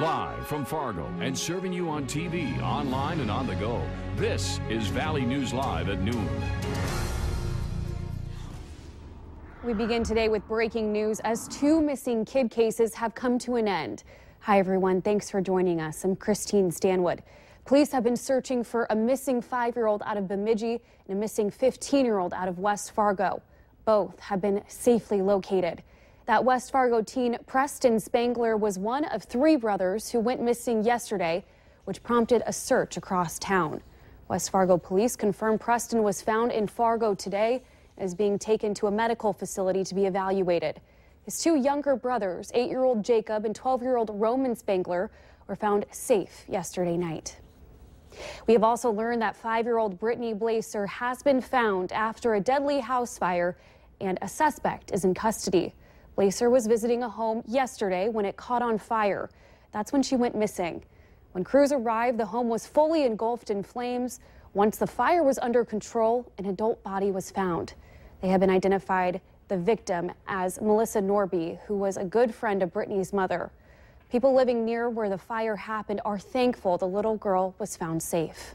Live from Fargo and serving you on TV, online, and on the go. This is Valley News Live at noon. We begin today with breaking news as two missing kid cases have come to an end. Hi, everyone. Thanks for joining us. I'm Christine Stanwood. Police have been searching for a missing five year old out of Bemidji and a missing 15 year old out of West Fargo. Both have been safely located. That West Fargo teen, Preston Spangler, was one of three brothers who went missing yesterday, which prompted a search across town. West Fargo police confirmed Preston was found in Fargo today and is being taken to a medical facility to be evaluated. His two younger brothers, eight year old Jacob and 12 year old Roman Spangler, were found safe yesterday night. We have also learned that five year old Brittany Blaser has been found after a deadly house fire and a suspect is in custody. Blaser was visiting a home yesterday when it caught on fire. That's when she went missing. When crews arrived, the home was fully engulfed in flames. Once the fire was under control, an adult body was found. They have been identified the victim as Melissa Norby, who was a good friend of Brittany's mother. People living near where the fire happened are thankful the little girl was found safe.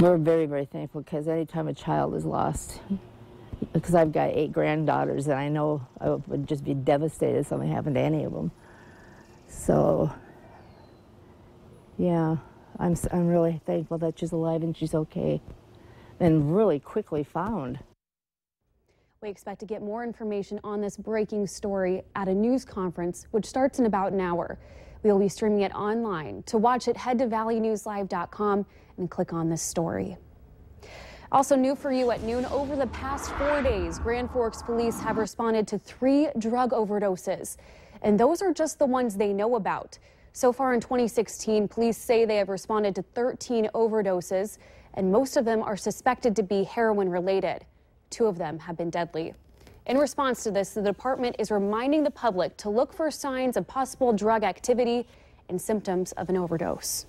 We're very, very thankful because anytime a child is lost, because I've got eight granddaughters and I know I would just be devastated if something happened to any of them. So, yeah, I'm, I'm really thankful that she's alive and she's okay and really quickly found. We expect to get more information on this breaking story at a news conference, which starts in about an hour. We will be streaming it online. To watch it, head to valleynewslive.com and click on this story. Also new for you at noon, over the past four days, Grand Forks police have responded to three drug overdoses. And those are just the ones they know about. So far in 2016, police say they have responded to 13 overdoses, and most of them are suspected to be heroin related. Two of them have been deadly. In response to this, the department is reminding the public to look for signs of possible drug activity and symptoms of an overdose.